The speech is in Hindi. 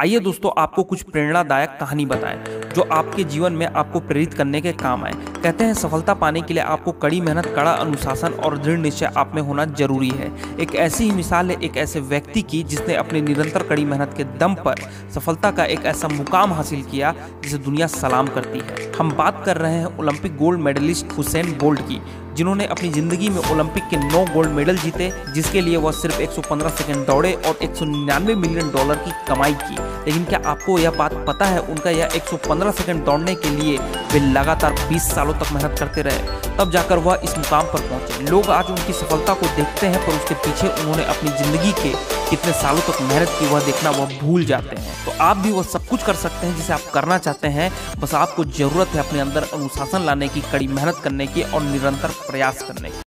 आइए दोस्तों आपको कुछ प्रेरणादायक कहानी बताएँ। जो आपके जीवन में आपको प्रेरित करने के काम आए। कहते हैं, सफलता पाने के लिए आपको कड़ी मेहनत, कड़ा अनुशासन और दृढ़ निश्चय आप में होना ज़रूरी है। एक ऐसी ही मिसाल है, एक ऐसे व्यक्ति की जिसने अपनी निरंतर कड़ी मेहनत के दम पर सफलता का एक ऐसा मुकाम हासिल किया, जिसे दुनिया सलाम करती है। हम बात कर रहे हैं Olympic gold medalist Usain Bolt की, जिन्होंने अपनी ज़िंदगी में ओलंपिक के नौ गोल्ड मेडल जीते, जिसके लिए वह सिर्फ़ 115 सेकंड दौड़े और एक सौ निन्यानवे मिलियन डॉलर की कमाई की। लेकिन क्या आपको यह बात पता है, उनका यह 115 सेकंड दौड़ने के लिए वे लगातार 20 सालों तक मेहनत करते रहे, तब जाकर वह इस मुकाम पर पहुँचे। लोग आज उनकी सफलता को देखते हैं, पर उसके पीछे उन्होंने अपनी ज़िंदगी के कितने सालों तक मेहनत की, वह देखना वह भूल जाते हैं। तो आप भी वह सब कुछ कर सकते हैं जिसे आप करना चाहते हैं, बस आपको ज़रूरत है अपने अंदर अनुशासन लाने की, कड़ी मेहनत करने की और निरंतर प्रयास करने की।